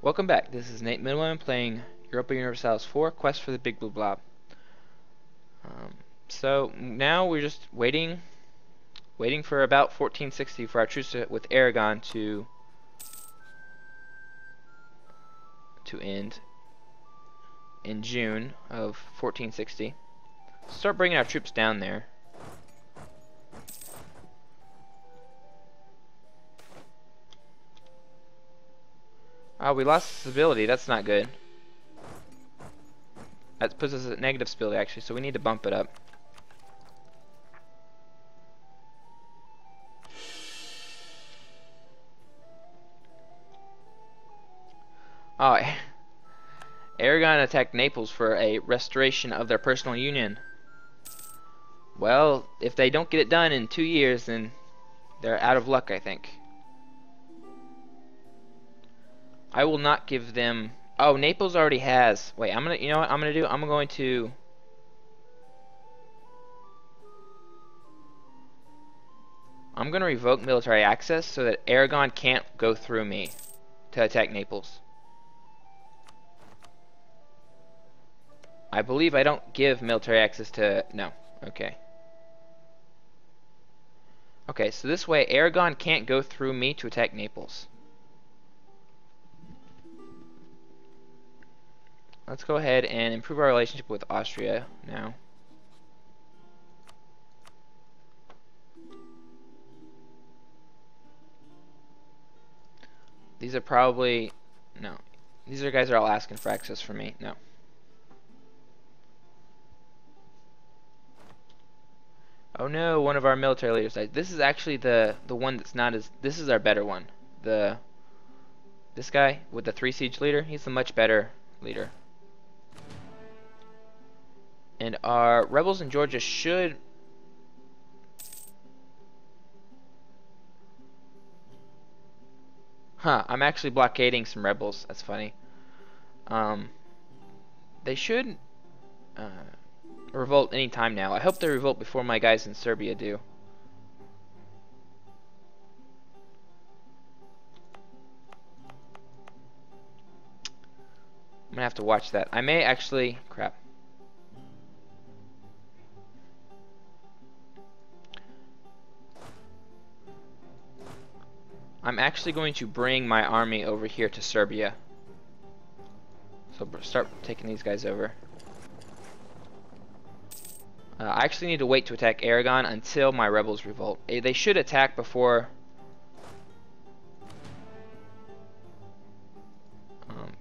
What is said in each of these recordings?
Welcome back. This is Nate Middleman playing Europa Universalis 4 Quest for the Big Blue Blob. Um, so now we're just waiting waiting for about 1460 for our truce with Aragon to to end in June of 1460. Start bringing our troops down there. Oh, we lost stability. That's not good. That puts us at negative stability, actually, so we need to bump it up. Oh, Aragon attacked Naples for a restoration of their personal union. Well, if they don't get it done in two years, then they're out of luck, I think. I will not give them. Oh, Naples already has. Wait, I'm gonna. You know what I'm gonna do? I'm going to. I'm gonna revoke military access so that Aragon can't go through me to attack Naples. I believe I don't give military access to. No. Okay. Okay, so this way Aragon can't go through me to attack Naples. Let's go ahead and improve our relationship with Austria now. These are probably... No. These are guys are all asking for access from me. No. Oh no, one of our military leaders died. This is actually the the one that's not as... This is our better one. The... This guy with the three siege leader, he's the much better leader. And our rebels in Georgia should... Huh, I'm actually blockading some rebels. That's funny. Um, they should uh, revolt anytime now. I hope they revolt before my guys in Serbia do. I'm gonna have to watch that. I may actually... Crap. I'm actually going to bring my army over here to Serbia. So start taking these guys over. Uh, I actually need to wait to attack Aragon until my rebels revolt. Eh, they should attack before... Um,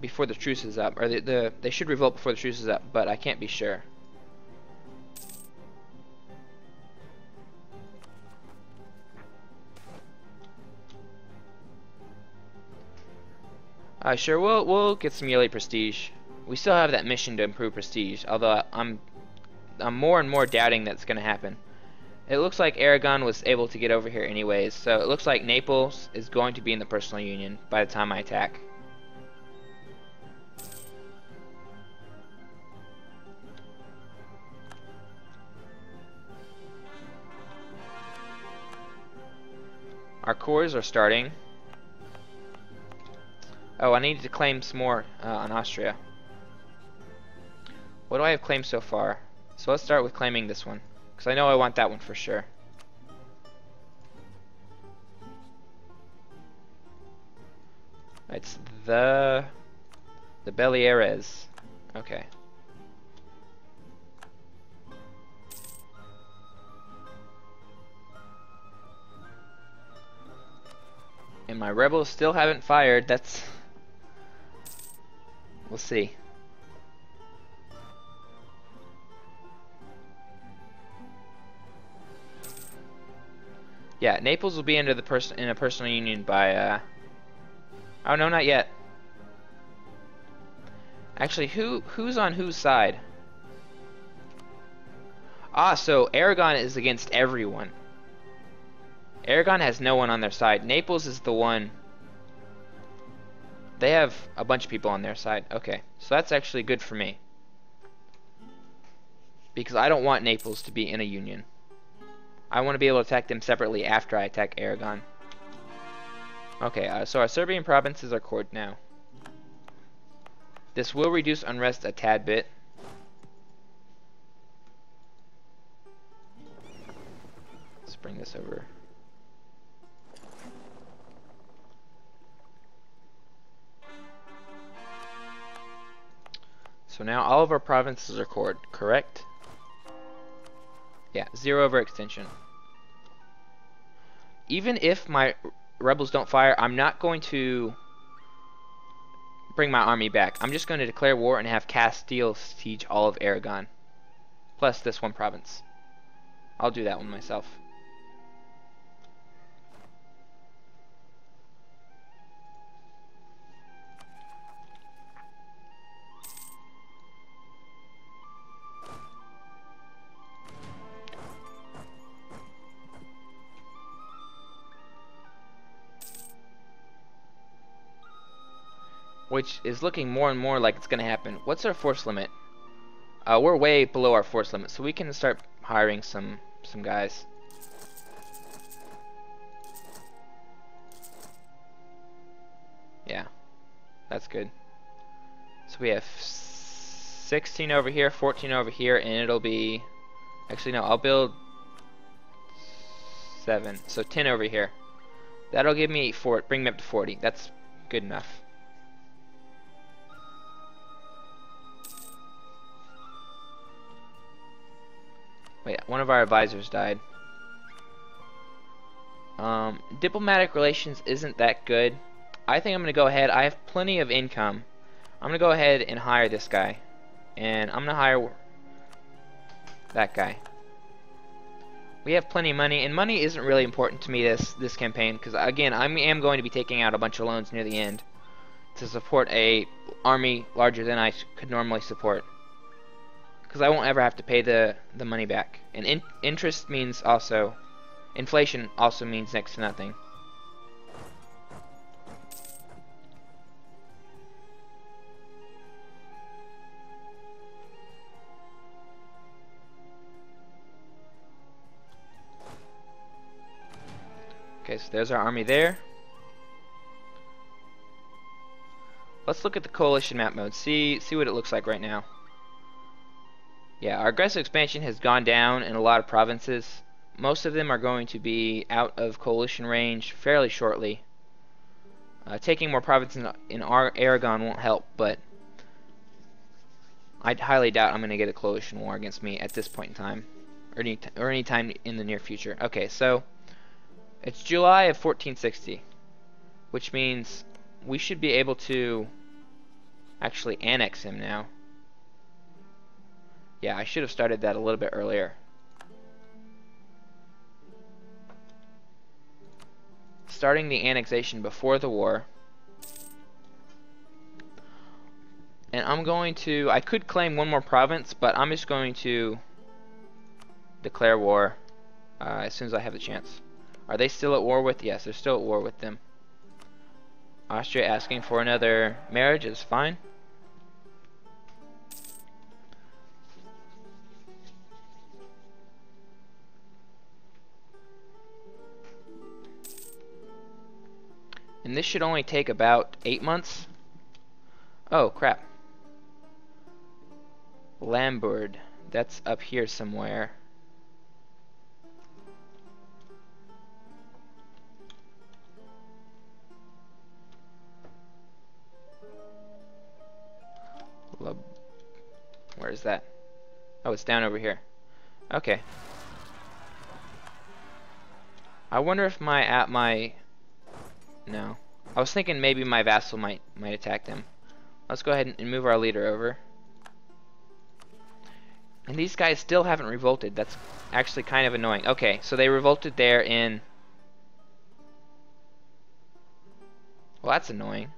before the truce is up. Or the, the, they should revolt before the truce is up, but I can't be sure. Uh, sure, we'll, we'll get some yearly prestige. We still have that mission to improve prestige, although I'm, I'm more and more doubting that's going to happen. It looks like Aragon was able to get over here anyways, so it looks like Naples is going to be in the personal union by the time I attack. Our cores are starting. Oh, I need to claim some more uh, on Austria. What do I have claimed so far? So let's start with claiming this one. Because I know I want that one for sure. It's the... The Bellieres. Okay. And my rebels still haven't fired. That's... We'll see. Yeah, Naples will be under the person in a personal union by uh Oh no, not yet. Actually, who who's on whose side? Ah, so Aragon is against everyone. Aragon has no one on their side. Naples is the one they have a bunch of people on their side. Okay, so that's actually good for me. Because I don't want Naples to be in a union. I want to be able to attack them separately after I attack Aragon. Okay, uh, so our Serbian provinces are cored now. This will reduce unrest a tad bit. Let's bring this over. So now all of our provinces are cored, correct? Yeah, zero overextension. Even if my rebels don't fire, I'm not going to bring my army back. I'm just going to declare war and have Castile siege all of Aragon. Plus this one province. I'll do that one myself. Which is looking more and more like it's going to happen. What's our force limit? Uh, we're way below our force limit, so we can start hiring some some guys. Yeah, that's good. So we have 16 over here, 14 over here, and it'll be... Actually, no, I'll build 7. So 10 over here. That'll give me four, bring me up to 40. That's good enough. Wait, one of our advisors died. Um, diplomatic relations isn't that good. I think I'm going to go ahead. I have plenty of income. I'm going to go ahead and hire this guy. And I'm going to hire that guy. We have plenty of money, and money isn't really important to me this this campaign, because again, I am going to be taking out a bunch of loans near the end to support a army larger than I could normally support because I won't ever have to pay the the money back. And in interest means also inflation also means next to nothing. Okay, so there's our army there. Let's look at the coalition map mode. See see what it looks like right now. Yeah, our aggressive expansion has gone down in a lot of provinces. Most of them are going to be out of coalition range fairly shortly. Uh, taking more provinces in, in Aragon won't help, but I highly doubt I'm going to get a coalition war against me at this point in time, or any, or any time in the near future. Okay, so it's July of 1460, which means we should be able to actually annex him now. Yeah, I should have started that a little bit earlier. Starting the annexation before the war. And I'm going to, I could claim one more province, but I'm just going to declare war uh, as soon as I have the chance. Are they still at war with? Yes, they're still at war with them. Austria asking for another marriage is fine. And this should only take about eight months. Oh, crap. Lambourg. That's up here somewhere. Where is that? Oh, it's down over here. Okay. I wonder if my at my no. I was thinking maybe my vassal might might attack them. Let's go ahead and move our leader over. And these guys still haven't revolted. That's actually kind of annoying. Okay, so they revolted there in... Well, that's annoying.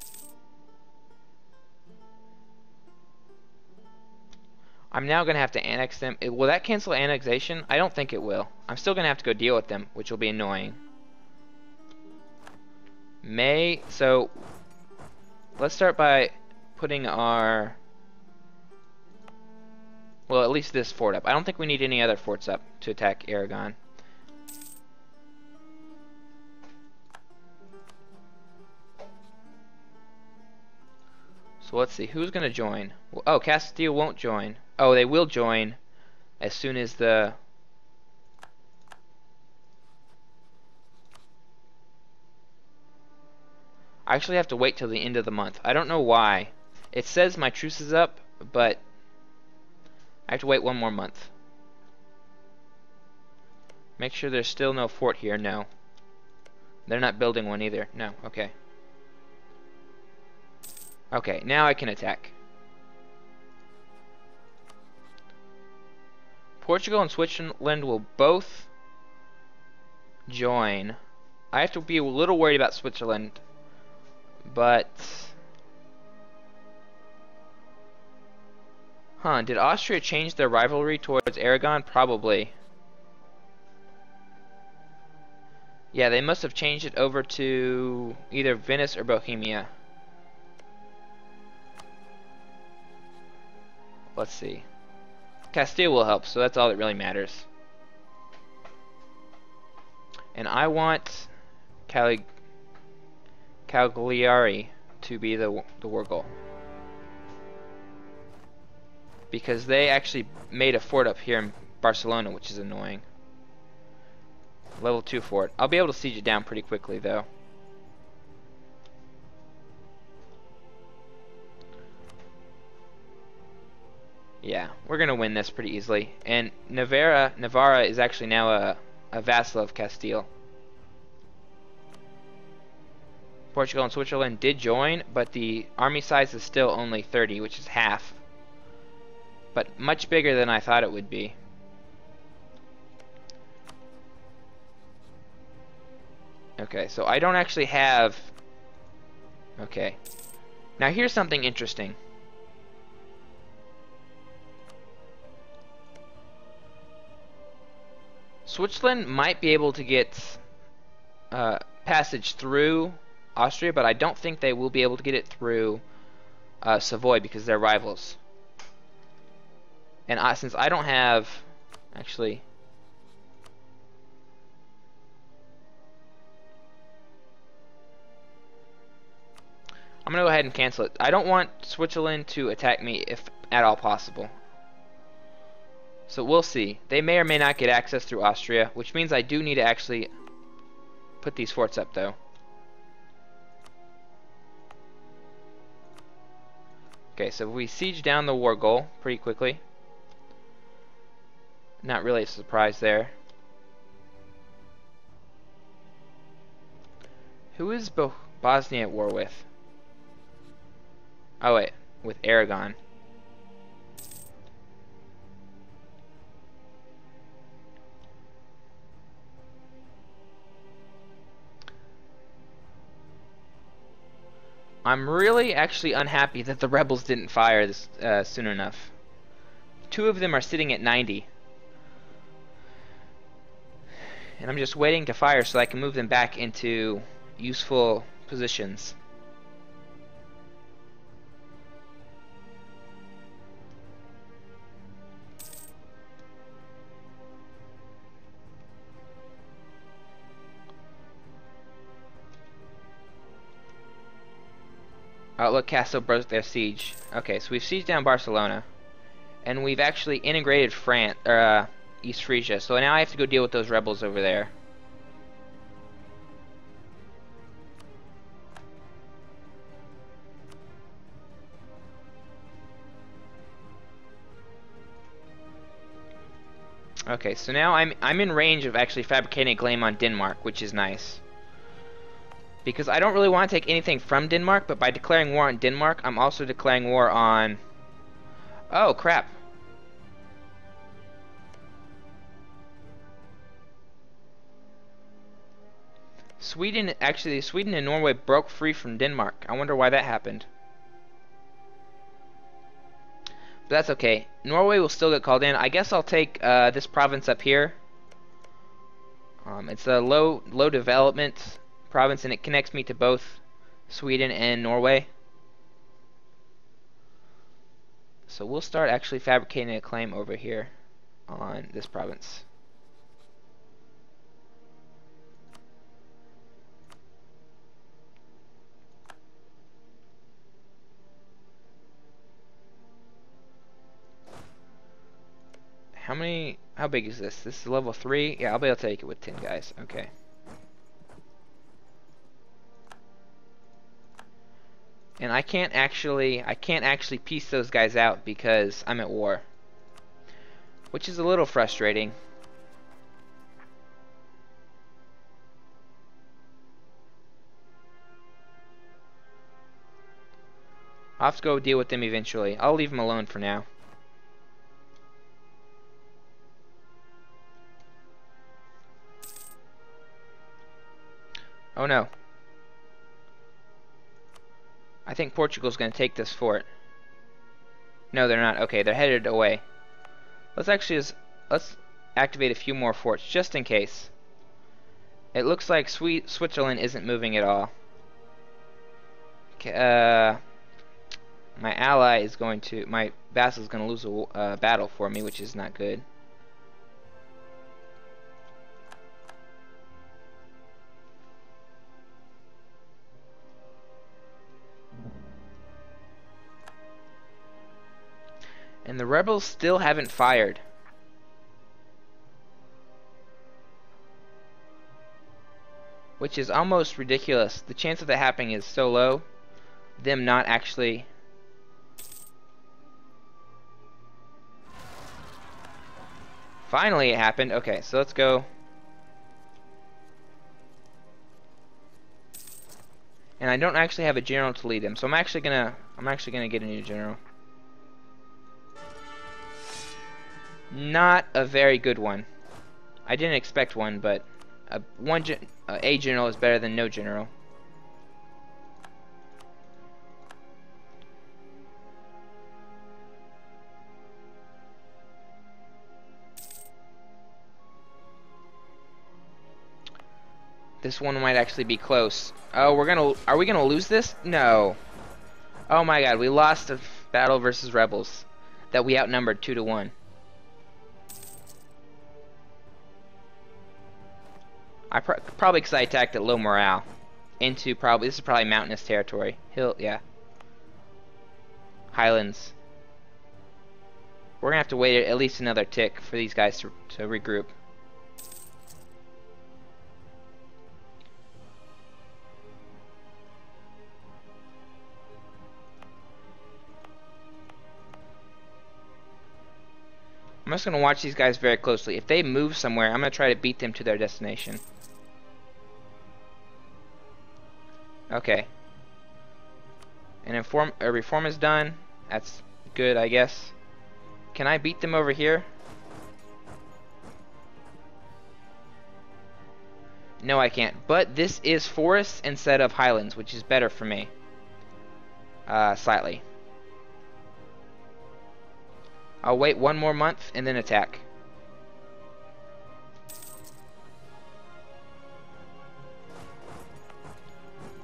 I'm now going to have to annex them. Will that cancel annexation? I don't think it will. I'm still going to have to go deal with them, which will be annoying. May, so let's start by putting our, well, at least this fort up. I don't think we need any other forts up to attack Aragon. So let's see, who's going to join? Oh, Castile won't join. Oh, they will join as soon as the I actually have to wait till the end of the month. I don't know why. It says my truce is up, but I have to wait one more month. Make sure there's still no fort here. No. They're not building one either. No. Okay. Okay, now I can attack. Portugal and Switzerland will both join. I have to be a little worried about Switzerland, but... Huh, did Austria change their rivalry towards Aragon? Probably. Yeah, they must have changed it over to either Venice or Bohemia. Let's see. Castile will help, so that's all that really matters. And I want Cali Cagliari to be the, the war goal. Because they actually made a fort up here in Barcelona, which is annoying. Level 2 fort. I'll be able to siege it down pretty quickly, though. Yeah, we're gonna win this pretty easily. And Navarra, Navarra is actually now a, a vassal of Castile. Portugal and Switzerland did join, but the army size is still only 30, which is half. But much bigger than I thought it would be. Okay, so I don't actually have... Okay. Now here's something interesting. Switzerland might be able to get uh, passage through Austria, but I don't think they will be able to get it through uh, Savoy because they're rivals. And I, since I don't have, actually, I'm gonna go ahead and cancel it. I don't want Switzerland to attack me if at all possible. So we'll see. They may or may not get access through Austria, which means I do need to actually put these forts up, though. Okay, so we siege down the war goal pretty quickly. Not really a surprise there. Who is Bo Bosnia at war with? Oh wait, with Aragon. I'm really actually unhappy that the rebels didn't fire this uh, soon enough. Two of them are sitting at 90. And I'm just waiting to fire so I can move them back into useful positions. Outlook Castile broke their siege. Okay, so we've sieged down Barcelona. And we've actually integrated France, or, uh, East Frisia. So now I have to go deal with those rebels over there. Okay, so now I'm I'm in range of actually fabricating a claim on Denmark, which is nice because I don't really want to take anything from Denmark, but by declaring war on Denmark, I'm also declaring war on... Oh, crap. Sweden, actually, Sweden and Norway broke free from Denmark. I wonder why that happened. But that's okay. Norway will still get called in. I guess I'll take uh, this province up here. Um, it's a low, low development province and it connects me to both Sweden and Norway. So we'll start actually fabricating a claim over here on this province. How many, how big is this? This is level 3? Yeah, I'll be able to take it with 10 guys. Okay. And I can't actually, I can't actually peace those guys out because I'm at war. Which is a little frustrating. I'll have to go deal with them eventually. I'll leave them alone for now. Oh no. I think Portugal's going to take this fort. No, they're not. Okay, they're headed away. Let's actually just, let's activate a few more forts just in case. It looks like Sweet Switzerland isn't moving at all. Uh, my ally is going to, my vassal is going to lose a uh, battle for me, which is not good. And the rebels still haven't fired. Which is almost ridiculous. The chance of that happening is so low. Them not actually... Finally it happened. Okay, so let's go. And I don't actually have a general to lead them, so I'm actually gonna I'm actually gonna get a new general. Not a very good one. I didn't expect one, but a one uh, a general is better than no general. This one might actually be close. Oh, we're gonna. Are we gonna lose this? No. Oh my God, we lost a battle versus rebels that we outnumbered two to one. I pr probably because I attacked at low morale into probably this is probably mountainous territory. Hill, yeah. Highlands. We're gonna have to wait at least another tick for these guys to, to regroup. I'm just going to watch these guys very closely. If they move somewhere, I'm going to try to beat them to their destination. Okay. An inform a reform is done. That's good, I guess. Can I beat them over here? No, I can't. But this is forests instead of highlands, which is better for me. Uh, slightly. I'll wait one more month and then attack.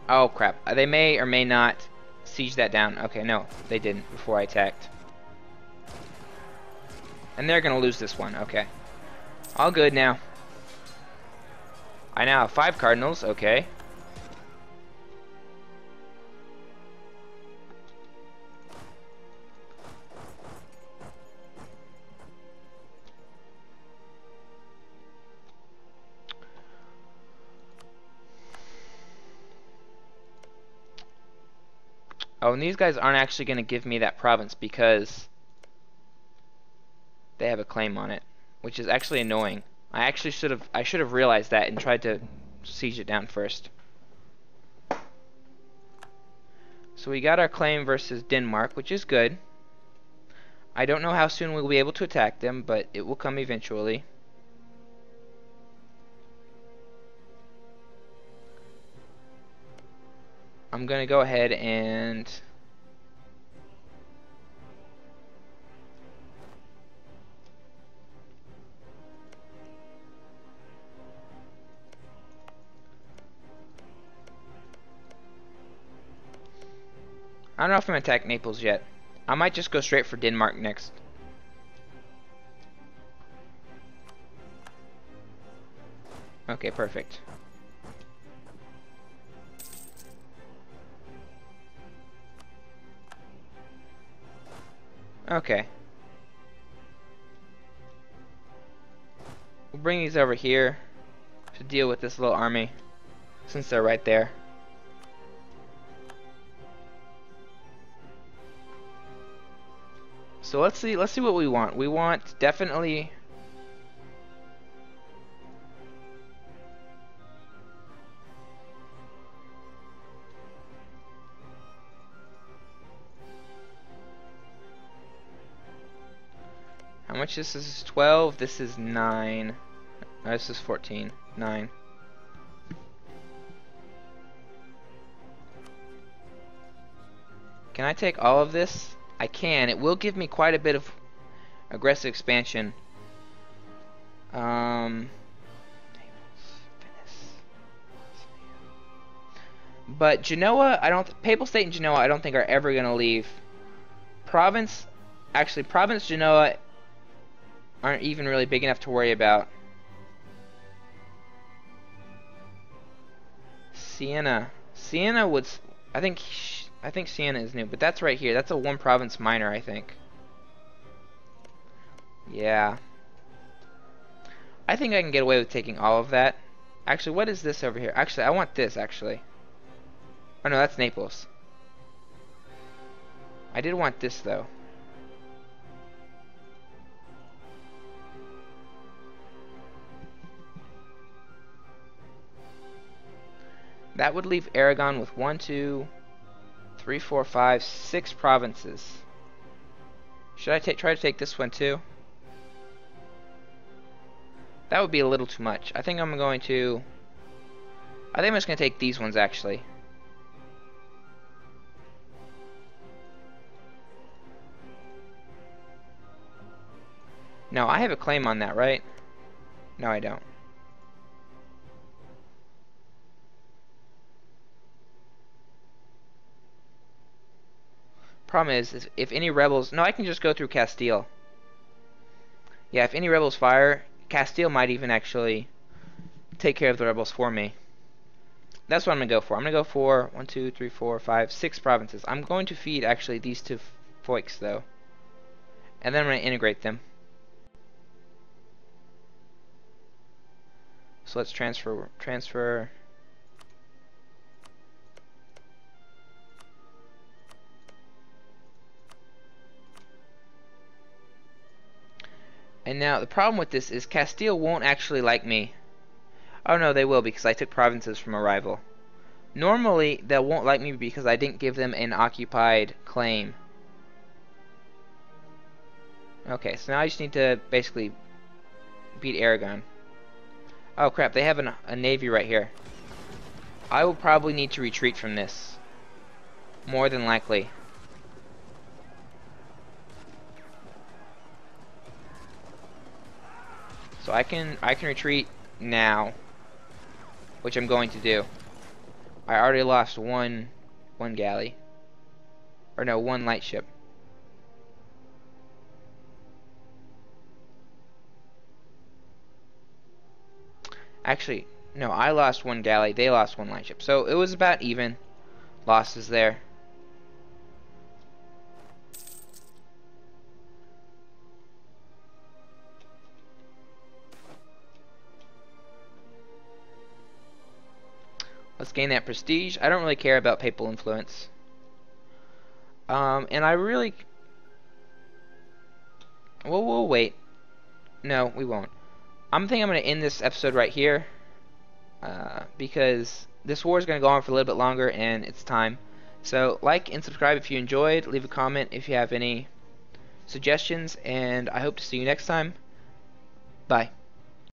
Oh crap. Uh, they may or may not siege that down. Okay, no, they didn't before I attacked. And they're gonna lose this one. Okay. All good now. I now have five cardinals. Okay. Oh, and these guys aren't actually going to give me that province because they have a claim on it, which is actually annoying. I actually should have I should have realized that and tried to siege it down first. So we got our claim versus Denmark, which is good. I don't know how soon we'll be able to attack them, but it will come eventually. I'm going to go ahead and I don't know if I'm to attack Naples yet. I might just go straight for Denmark next. Okay, perfect. Okay. We'll bring these over here to deal with this little army, since they're right there. So let's see. Let's see what we want. We want definitely. How much this is 12, this is 9. No, this is 14. 9. Can I take all of this? I can. It will give me quite a bit of aggressive expansion. Um, but Genoa, I don't. Papal State and Genoa, I don't think are ever going to leave. Province, actually, Province Genoa aren't even really big enough to worry about. Siena. Siena would. I think I think Siena is new, but that's right here. That's a one province minor, I think. Yeah. I think I can get away with taking all of that. Actually, what is this over here? Actually, I want this, actually. Oh, no, that's Naples. I did want this, though. That would leave Aragon with one, two, three, four, five, six provinces. Should I try to take this one too? That would be a little too much. I think I'm going to... I think I'm just going to take these ones actually. No, I have a claim on that, right? No, I don't. Problem is, is, if any rebels... No, I can just go through Castile. Yeah, if any rebels fire, Castile might even actually take care of the rebels for me. That's what I'm going to go for. I'm going to go for one, two, three, four, five, six provinces. I'm going to feed, actually, these two Foix, though. And then I'm going to integrate them. So let's transfer... transfer And now the problem with this is Castile won't actually like me. Oh no, they will because I took provinces from a rival. Normally, they won't like me because I didn't give them an occupied claim. Okay, so now I just need to basically beat Aragon. Oh crap, they have an, a navy right here. I will probably need to retreat from this. More than likely. So I can I can retreat now, which I'm going to do. I already lost one one galley, or no, one lightship. Actually, no, I lost one galley, they lost one lightship. So it was about even losses there. Gain that prestige. I don't really care about papal influence. Um, and I really... Well, we'll wait. No, we won't. I'm thinking I'm going to end this episode right here. Uh, because this war is going to go on for a little bit longer and it's time. So, like and subscribe if you enjoyed. Leave a comment if you have any suggestions. And I hope to see you next time. Bye.